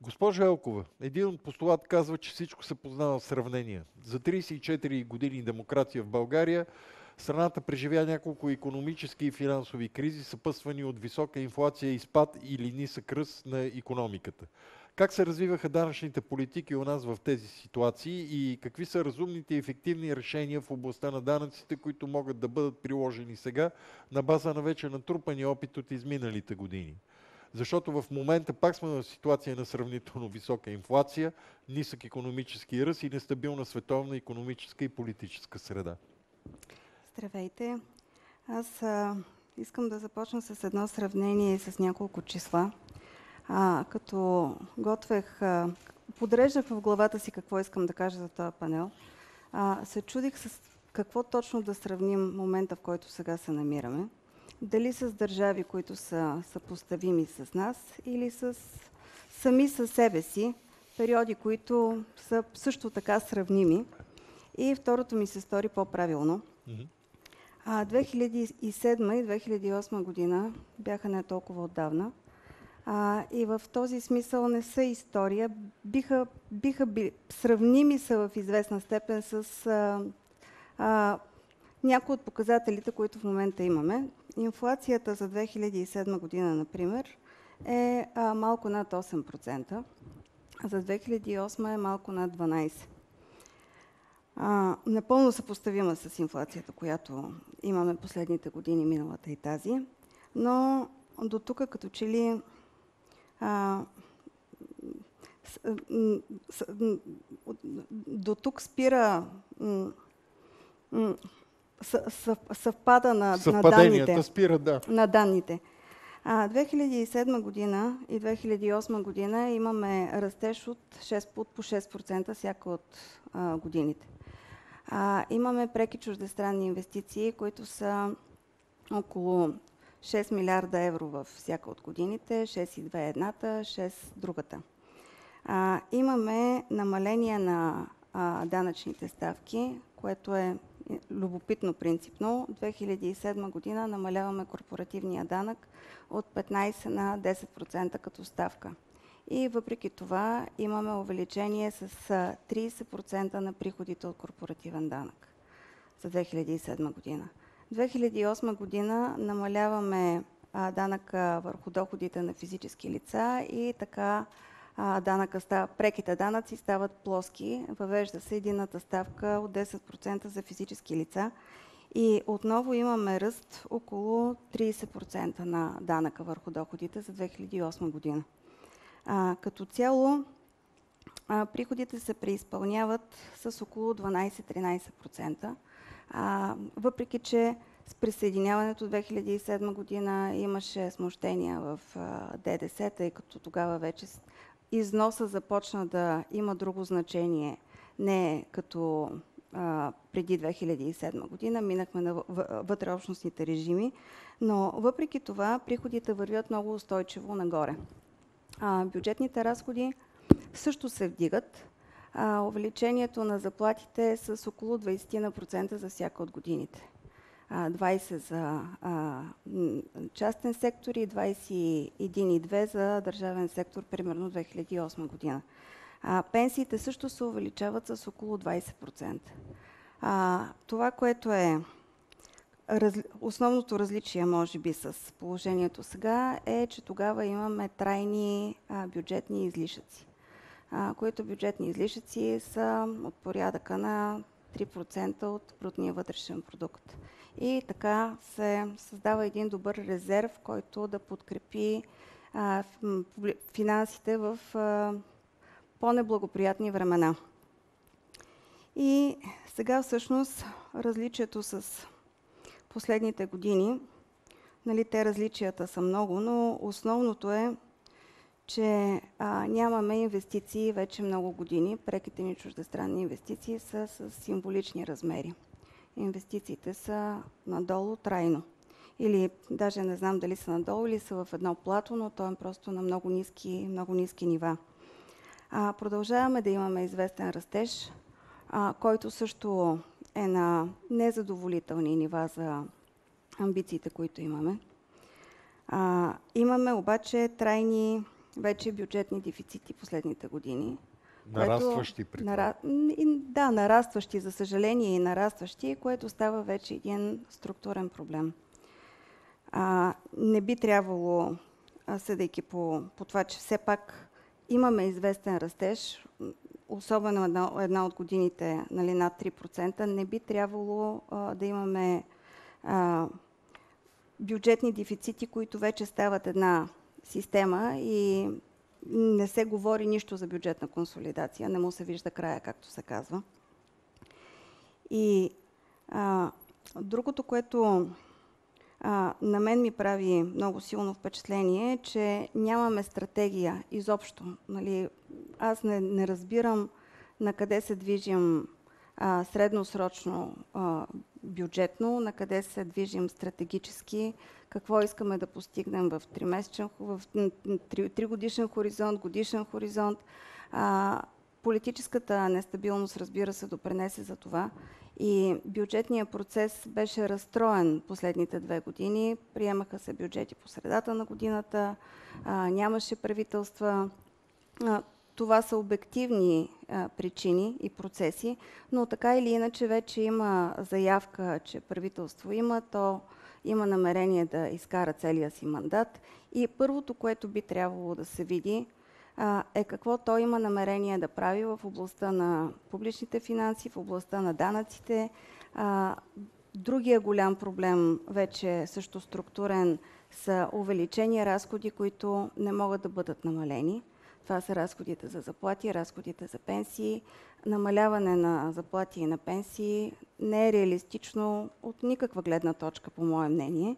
Госпожа Елкова, един от постулат казва, че всичко се познава в сравнение. За 34 години демокрация в България страната преживя няколко економически и финансови кризи, съпъствани от висока инфлация и спад или нисък ръст на економиката. Как се развиваха данъчните политики у нас в тези ситуации и какви са разумните и ефективни решения в областта на данъците, които могат да бъдат приложени сега на база на вече натрупани опит от изминалите години? Защото в момента пак сме в ситуация на сравнително висока инфлация, нисък економически ръст и нестабилна световна економическа и политическа среда. Здравейте! Аз а, искам да започна с едно сравнение с няколко числа. А, като готвех, а, подреждах в главата си какво искам да кажа за този панел, а, се чудих с какво точно да сравним момента, в който сега се намираме. Дали с държави, които са съпоставими с нас, или с сами със себе си, периоди, които са също така сравними. И второто ми се стори по-правилно. Mm-hmm. А, 2007 и 2008 година бяха не толкова отдавна. А, и в този смисъл не са история. Биха, биха били, сравними са в известна степен с а, а, някои от показателите, които в момента имаме. Инфлацията за 2007 година, например, е а, малко над 8%, а за 2008 е малко над 12%. А, напълно съпоставима с инфлацията, която имаме последните години, миналата и тази. Но до тук като че ли а, с, с, до тук спира съвпада на, на данните. спира, да. На данните. А, 2007 година и 2008 година имаме растеж от 6, по 6% всяка от а, годините. А, имаме преки чуждестранни инвестиции, които са около 6 милиарда евро във всяка от годините, 6,2 едната, 6 другата. А, имаме намаление на а, данъчните ставки, което е любопитно принципно. 2007 година намаляваме корпоративния данък от 15 на 10% като ставка. И въпреки това имаме увеличение с 30% на приходите от корпоративен данък за 2007 година. 2008 година намаляваме данъка върху доходите на физически лица и така а, данъка става, преките данъци стават плоски. Въвежда се едината ставка от 10% за физически лица. И отново имаме ръст около 30% на данъка върху доходите за 2008 година. А, като цяло, а, приходите се преизпълняват с около 12-13%. А, въпреки, че с присъединяването 2007 година имаше смущения в ДДС, тъй като тогава вече износа започна да има друго значение, не като а, преди 2007 година, минахме на вътреобщностните режими, но въпреки това приходите вървят много устойчиво нагоре. А, бюджетните разходи също се вдигат. А, увеличението на заплатите е с около 20% за всяка от годините. 20 за частен сектор и 21,2 за държавен сектор, примерно 2008 година. Пенсиите също се увеличават с около 20%. А, това, което е основното различие, може би, с положението сега, е, че тогава имаме трайни бюджетни излишъци, които бюджетни излишъци са от порядъка на 3% от брутния вътрешен продукт. И така се създава един добър резерв, който да подкрепи а, финансите в по-неблагоприятни времена. И сега всъщност различието с последните години, нали, те различията са много, но основното е, че а, нямаме инвестиции вече много години. Преките ни чуждестранни инвестиции са с символични размери инвестициите са надолу трайно. Или даже не знам дали са надолу или са в едно плато, но то е просто на много ниски, много ниски нива. А, продължаваме да имаме известен растеж, а, който също е на незадоволителни нива за амбициите, които имаме. А, имаме обаче трайни вече бюджетни дефицити последните години. Нарастващи това. Нара... Да, нарастващи, за съжаление и нарастващи, което става вече един структурен проблем. А, не би трябвало, съдейки по, по това, че все пак имаме известен растеж, особено една, една от годините нали, над 3%, не би трябвало а, да имаме а, бюджетни дефицити, които вече стават една система и не се говори нищо за бюджетна консолидация, не му се вижда края, както се казва. И а, другото, което а, на мен ми прави много силно впечатление, е, че нямаме стратегия изобщо. Нали, аз не, не разбирам на къде се движим а, средносрочно а, бюджетно, на къде се движим стратегически, какво искаме да постигнем в 3-месечен, в 3 годишен хоризонт, годишен хоризонт. А, политическата нестабилност, разбира се, допренесе за това. И бюджетният процес беше разстроен последните две години. Приемаха се бюджети по средата на годината, а, нямаше правителства. А, това са обективни а, причини и процеси, но така или иначе вече има заявка, че правителство има, то има намерение да изкара целия си мандат. И първото, което би трябвало да се види, а, е какво той има намерение да прави в областта на публичните финанси, в областта на данъците. А, другия голям проблем, вече също структурен, са увеличени разходи, които не могат да бъдат намалени. Това са разходите за заплати, разходите за пенсии. Намаляване на заплати и на пенсии не е реалистично от никаква гледна точка, по мое мнение.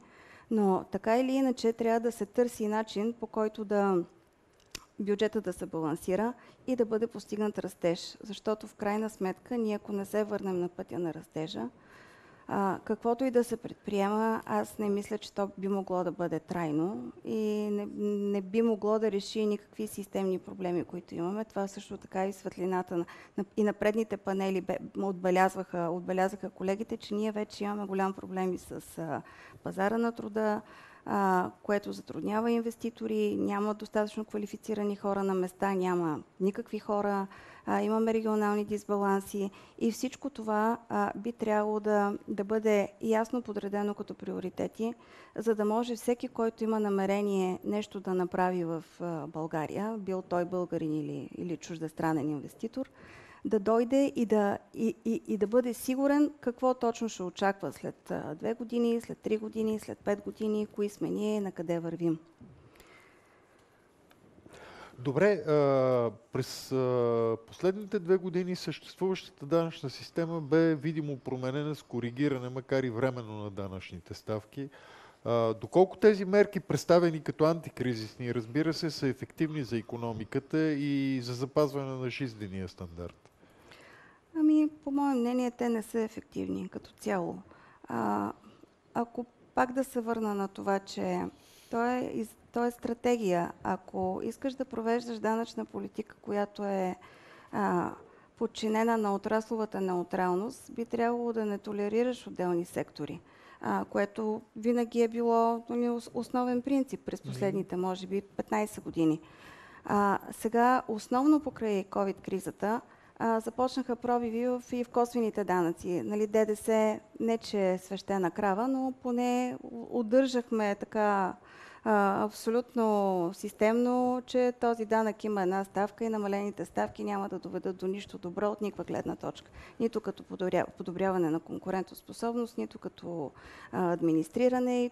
Но така или иначе трябва да се търси начин, по който да бюджета да се балансира и да бъде постигнат растеж. Защото в крайна сметка, ние ако не се върнем на пътя на растежа, а, каквото и да се предприема, аз не мисля, че то би могло да бъде трайно и не, не би могло да реши никакви системни проблеми, които имаме. Това също така и светлината на, на, и на предните панели бе, отбелязваха, отбелязаха колегите, че ние вече имаме голям проблеми с а, пазара на труда, а, което затруднява инвеститори, няма достатъчно квалифицирани хора на места, няма никакви хора, а, имаме регионални дисбаланси и всичко това а, би трябвало да, да бъде ясно подредено като приоритети, за да може всеки, който има намерение нещо да направи в а, България, бил той българин или, или чуждестранен инвеститор, да дойде и да, и, и, и да бъде сигурен какво точно ще очаква след две години, след три години, след пет години, кои сме ние, на къде вървим. Добре, през последните две години съществуващата данъчна система бе видимо променена с коригиране, макар и временно на данъчните ставки. Доколко тези мерки, представени като антикризисни, разбира се, са ефективни за економиката и за запазване на жизнения стандарт? Ами, по мое мнение, те не са ефективни като цяло. А, ако пак да се върна на това, че то е, то е стратегия. Ако искаш да провеждаш данъчна политика, която е а, подчинена на отрасловата неутралност, би трябвало да не толерираш отделни сектори, а, което винаги е било нали, основен принцип през последните, може би, 15 години. А, сега, основно покрай COVID-кризата, започнаха пробиви в, и в косвените данъци. Нали, ДДС не че е свещена крава, но поне удържахме така а, абсолютно системно, че този данък има една ставка и намалените ставки няма да доведат до нищо добро от никаква гледна точка. Нито като подобряване на конкурентоспособност, нито като а, администриране.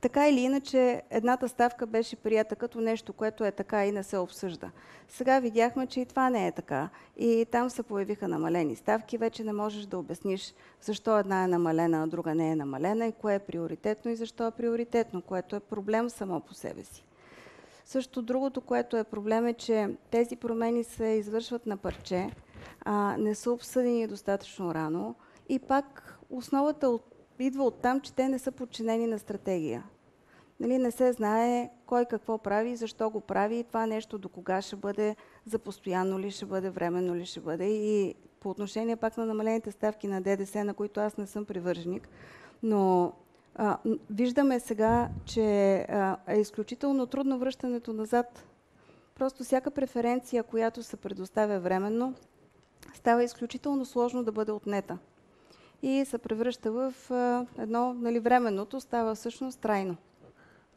Така или иначе, едната ставка беше прията като нещо, което е така и не се обсъжда. Сега видяхме, че и това не е така. И там се появиха намалени ставки. Вече не можеш да обясниш защо една е намалена, а друга не е намалена и кое е приоритетно и защо е приоритетно, което е проблем само по себе си. Също другото, което е проблем е, че тези промени се извършват на парче, а, не са обсъдени достатъчно рано и пак основата от, идва от там, че те не са подчинени на стратегия. Нали, не се знае кой какво прави, защо го прави и това нещо до кога ще бъде, за постоянно ли ще бъде, временно ли ще бъде. И по отношение пак на намалените ставки на ДДС, на които аз не съм привърженик, но А, виждаме сега, че а, е изключително трудно връщането назад. Просто всяка преференция, която се предоставя временно, става изключително сложно да бъде отнета. И се превръща в а, едно, нали, временното става всъщност трайно,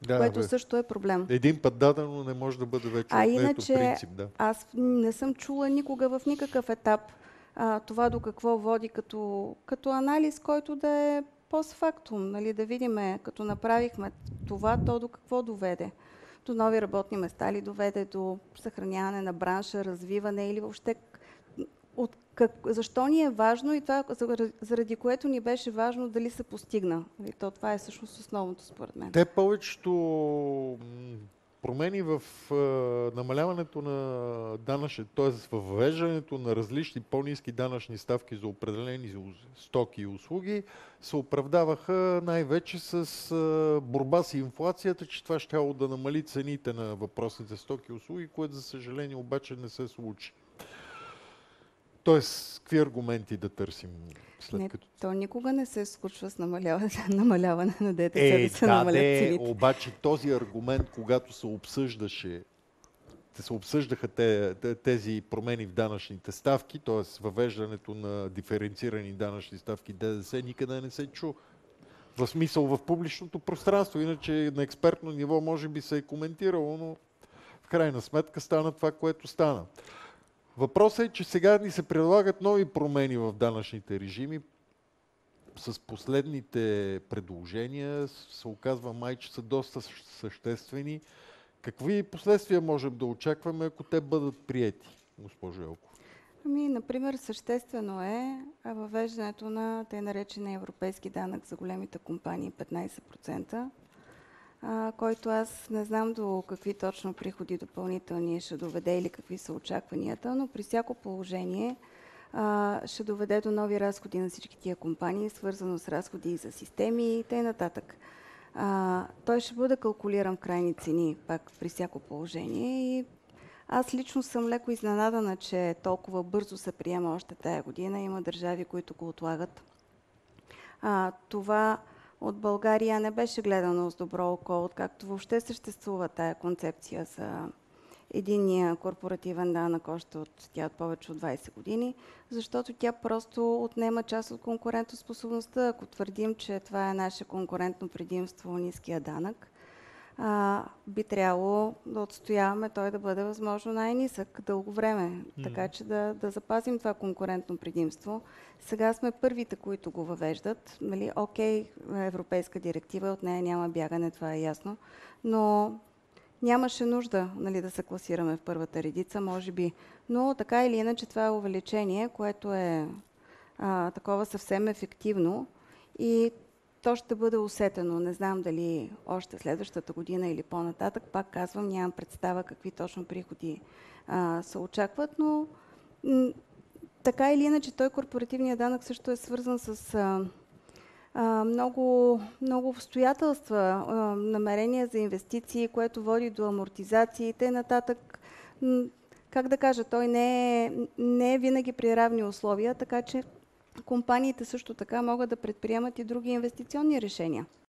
Да, което бе. също е проблем. Един път дадено не може да бъде вече А отнето иначе, принцип. Да. аз не съм чула никога в никакъв етап а, това до какво води като, като анализ, който да е постфактум, нали, да видим, като направихме това, то до какво доведе. До нови работни места ли доведе, до съхраняване на бранша, развиване или въобще от как, защо ни е важно и това, заради- което ни беше важно дали се постигна. И то това е всъщност основното според мен. Те повечето промени в намаляването на данъчни, т.е. в въвеждането на различни по-низки данъчни ставки за определени стоки и услуги се оправдаваха най-вече с борба с инфлацията, че това ще да намали цените на въпросните стоки и услуги, което за съжаление обаче не се случи. Тоест, какви аргументи да търсим след Не, като то никога не се случва с намаляване, намаляване на ДДС, Е, да се да, намалят де, цените. обаче този аргумент, когато се обсъждаше, те се обсъждаха те, тези промени в данъчните ставки, т.е. въвеждането на диференцирани данъчни ставки ДДС, никъде не се чу. В смисъл в публичното пространство. Иначе на експертно ниво може би се е коментирало, но в крайна сметка стана това, което стана. Въпросът е, че сега ни се предлагат нови промени в данъчните режими, с последните предложения се оказва май, че са доста същ- съществени. Какви последствия можем да очакваме, ако те бъдат приети, госпожо Елко? Ами, например, съществено е въвеждането на тъй наречения европейски данък за големите компании 15%, който аз не знам до какви точно приходи допълнителни ще доведе или какви са очакванията, но при всяко положение ще доведе до нови разходи на всички тия компании, свързано с разходи за системи и т.н. А, той ще бъде калкулиран в крайни цени, пак при всяко положение и аз лично съм леко изненадана, че толкова бързо се приема още тая година. Има държави, които го отлагат. А, това от България не беше гледано с добро око, откакто въобще съществува тая концепция за единния корпоративен данък още от тя от повече от 20 години, защото тя просто отнема част от конкурентоспособността. Ако твърдим, че това е наше конкурентно предимство, ниския данък, а, би трябвало да отстояваме той да бъде възможно най-нисък дълго време, така че да, да запазим това конкурентно предимство. Сега сме първите, които го въвеждат. Нали, окей, европейска директива, от нея няма бягане, това е ясно, но нямаше нужда нали, да се класираме в първата редица, може би. Но така или иначе това е увеличение, което е а, такова съвсем ефективно и то ще бъде усетено. Не знам дали още следващата година или по-нататък. Пак казвам, нямам представа какви точно приходи а, се очакват, но така или иначе той корпоративният данък също е свързан с а, а, много, много обстоятелства, а, намерения за инвестиции, което води до амортизации и. М, Как да кажа, той не е, не е винаги при равни условия, така че компаниите също така могат да предприемат и други инвестиционни решения.